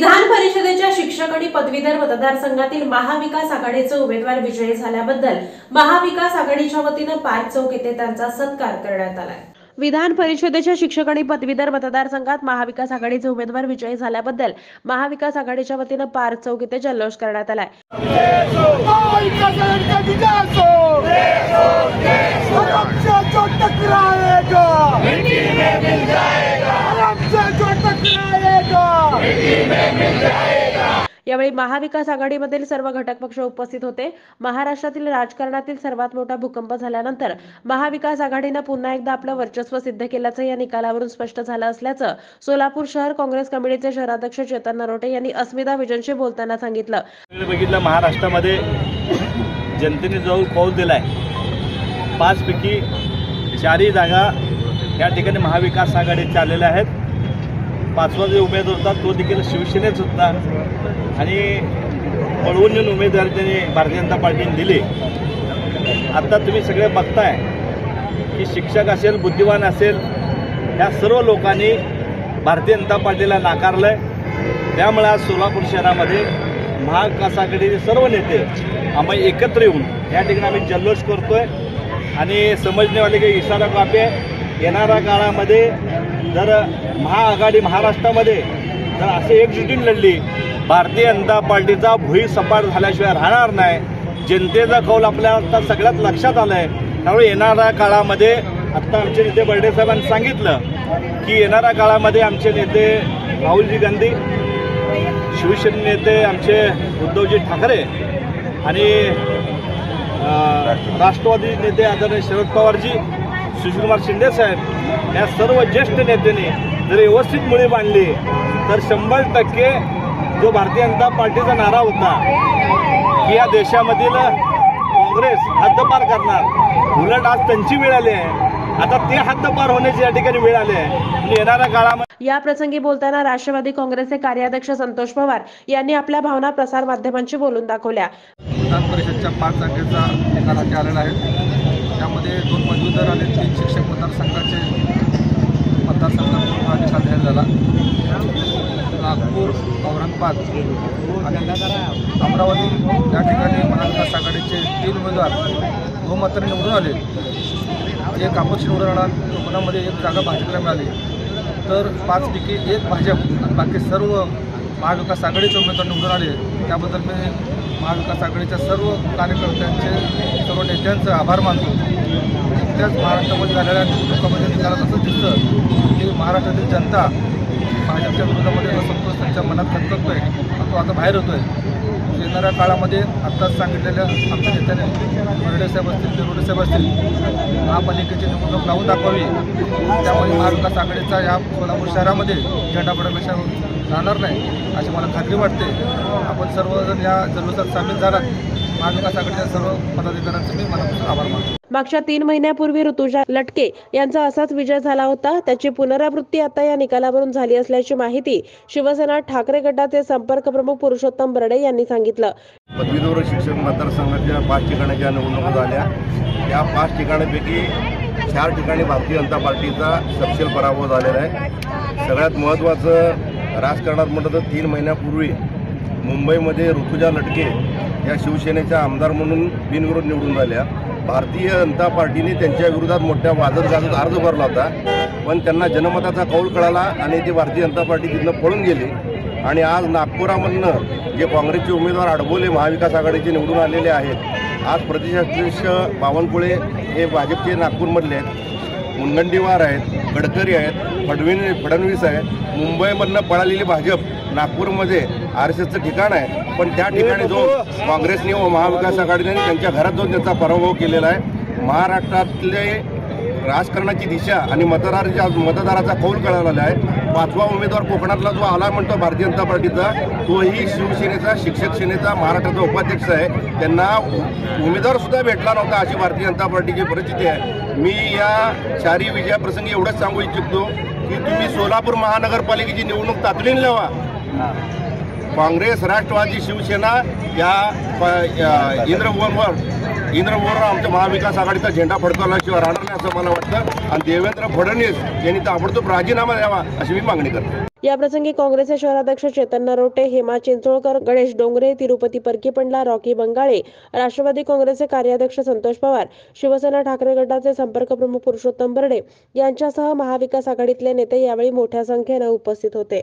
विधान परिषदेच्या शिक्षक आणि पदवीधर मतदारसंघातील महाविकास आघाडीचे उमेदवार विजयी झाल्याबद्दल महाविकास आघाडीच्या वतीनं पार्क चौक येथे त्यांचा सत्कार करण्यात आलाय. विधान परिषदेच्या शिक्षक आणि पदवीधर मतदारसंघात महाविकास आघाडीचे उमेदवार विजयी झाल्याबद्दल महाविकास आघाडीच्या वतीनं पार्क चौक येथे जल्लोष करण्यात आलाय. यावेळी महाविकास आघाडीमधील सर्व घटक पक्ष उपस्थित होते. महाराष्ट्रातील राजकारणातील सर्वात मोठा भूकंप झाल्यानंतर महाविकास आघाडीनं पुन्हा एकदा आपलं वर्चस्व सिद्ध केल्याचं या निकालावरून स्पष्ट झालं असल्याचं सोलापूर शहर काँग्रेस कमिटीचे शहराध्यक्ष चेतन नरोटे यांनी अस्मिता विजनशी बोलताना सांगितलं. बघितलं महाराष्ट्रामध्ये जनतेने जो कौल दिलाय आहे पाचपैकी चारही जागा या ठिकाणी महाविकास आघाडीच्या आलेल्या आहेत. पाचवा जो उमेदवार होता तो देखील शिवसेनेच होता आणि पळवून येऊन उमेदवार त्यांनी भारतीय जनता पार्टीने दिले. आता तुम्ही सगळे बघताय की शिक्षक असेल बुद्धिमान असेल या सर्व लोकांनी भारतीय जनता पार्टीला नाकारलं आहे त्यामुळे आज सोलापूर शहरामध्ये महाकासाकडे सर्व नेते आम्ही एकत्र येऊन या ठिकाणी आम्ही जल्लोष करतोय. आणि समजण्यावाले काही इशारा कापे आहे. येणाऱ्या काळामध्ये जर महाआघाडी महाराष्ट्रामध्ये जर असे एकजुटीने लढली भारतीय जनता पार्टीचा भुई सपाट झाल्याशिवाय राहणार नाही. जनतेचा कौल आपल्या आता सगळ्यात लक्षात आलं आहे त्यामुळे येणाऱ्या काळामध्ये आत्ता आमचे नेते बर्डे साहेबांनी सांगितलं की येणाऱ्या काळामध्ये आमचे नेते राहुलजी गांधी शिवसेने नेते आमचे उद्धवजी ठाकरे आणि राष्ट्रवादी नेते आदरणीय शरद पवारजी सुशीलकुमार शिंदे साहेब या सर्व ज्येष्ठ नेत्यांनी जर व्यवस्थित मुळी बांधली तर शंभर टक्के जो भारतीय जनता पार्टीचा नारा होता की या देशामधील काँग्रेस हद्दपार करणार. उलट आज त्यांची वेळ आली आहे. आता ते हद्दपार होण्याची या ठिकाणी वेळ आली आहे. आणि येणाऱ्या काळामध्ये या प्रसंगी बोलताना राष्ट्रवादी काँग्रेसचे कार्याध्यक्ष संतोष पवार यांनी आपल्या भावना प्रसार माध्यमांशी बोलून दाखवल्या. विधान परिषदच्या पाच जागेचा निकाल हाती आलेला आहे. त्यामध्ये दोन पदवीधर आणि तीन शिक्षक मतदारसंघाचे मतदारसंघातून हा निकाल जाहीर झाला. नागपूर औरंगाबाद आणि अमरावती या ठिकाणी महाविकास आघाडीचे तीन उमेदवार बहुमताने निवडून आले. एक अपक्ष निवडून आला कोकणामध्ये एक जागा भाजपला मिळाली. तर पाचपैकी एक भाजप आणि बाकी सर्व महाविकास आघाडीचे उमेदवार निवडून आले. त्याबद्दल मी महाविकास आघाडीच्या सर्व कार्यकर्त्यांचे सर्व नेत्यांचं आभार मानतो. नुकत्याच महाराष्ट्रामध्ये झालेल्या निवडणुकामध्ये निकालात असं दिसतं? की महाराष्ट्रातील जनता भाजपच्या विरोधामध्ये असंतोष त्यांच्या मनात खतखततोय आहे तो आता बाहेर होतो आहे येणाऱ्या काळामध्ये आत्ताच सांगितलेल्या आमच्या नेत्याने बर्डे साहेब असतील तिरोडे साहेब असतील महापालिकेची निवडणूक लावून दाखवावी. त्यामुळे महाविकास आघाडीचा या सोलापूर शहरामध्ये झेंडा पडल्याशिवाय राहणार नाही अशी मला खात्री वाटते. आपण सर्वजण या जल्लोषात सामील झालात. महाविकास आघाडीच्या सर्व पदाधिकाऱ्यांचे मी मनापासून आभार मानतो. मागच्या तीन महिन्यापूर्वी ऋतुजा लटके यांचा असाच विजय झाला होता. त्याची पुनरावृत्ती आता या निकालावरून झाली असल्याची माहिती शिवसेना ठाकरे गटाचे संपर्क प्रमुख पुरुषोत्तम बर्डे यांनी सांगितलं. पदवीधर शिक्षक मतदारसंघाच्या पाच ठिकाणाच्या निवडणुका झाल्या या पाच ठिकाणापैकी चार ठिकाणी भारतीय जनता पार्टीचा सपशेल पराभव झालेला आहे. सगळ्यात महत्त्वाचं राजकारणात म्हटलं तर तीन महिन्यापूर्वी मुंबईमध्ये ऋतुजा लटके या शिवसेनेच्या आमदार म्हणून बिनविरोध निवडून झाल्या भारतीय जनता पार्टीने त्यांच्या विरोधात मोठ्या वादत गाजत अर्ज भरला होता. पण त्यांना जनमताचा कौल कळाला आणि ते भारतीय जनता पार्टी तिथनं पळून गेली. आणि आज नागपुरामधनं जे काँग्रेसचे उमेदवार अडबोले महाविकास आघाडीचे निवडून आलेले आहेत आज प्रदेशाध्यक्ष बावनकुळे हे भाजपचे नागपूरमधले आहेत. मुनगंटीवार आहेत गडकरी आहेत फडवी फडणवीस आहेत मुंबईमधनं पळालेली भाजप नागपूरमध्ये आर एस एसचं ठिकाण आहे. पण त्या ठिकाणी जो काँग्रेसने व महाविकास आघाडीने त्यांच्या घरात जाऊन त्यांचा पराभव केलेला आहे. महाराष्ट्रातले राजकारणाची दिशा आणि मतदाराच्या मतदाराचा कौल कळालेला आहे पाचवा उमेदवार कोकणातला जो आला म्हणतो भारतीय जनता पार्टीचा तोही शिवसेनेचा शिक्षक सेनेचा महाराष्ट्राचा उपाध्यक्ष आहे. त्यांना उमेदवार सुद्धा भेटला नव्हता अशी भारतीय जनता पार्टीची परिस्थिती आहे. मी या चारी विजयाप्रसंगी एवढंच सांगू इच्छितो की तुम्ही सोलापूर महानगरपालिकेची निवडणूक तातडीने लावा काँग्रेस राष्ट्रवादी शिवसेना या प- या इंद्रभवनवर इंद्रभवनवर आमच्या महाविकास आघाडीचा झेंडा फडकवल्याशिवाय राहणार नाही असं मला वाटतं. आणि देवेंद्र फडणवीस यांनी ताबडतोब राजीनामा द्यावा अशी मी मागणी करतो. याप्रसंगी काँग्रेसचे शहराध्यक्ष चेतन नरोटे हेमा चिंचोळकर गणेश डोंगरे तिरुपती परकीपंडला रॉकी बंगाळे राष्ट्रवादी काँग्रेसचे कार्याध्यक्ष संतोष पवार शिवसेना ठाकरे गटाचे संपर्क प्रमुख पुरुषोत्तम बर्डे यांच्यासह महाविकास आघाडीतले नेते यावेळी मोठ्या संख्येनं उपस्थित होते.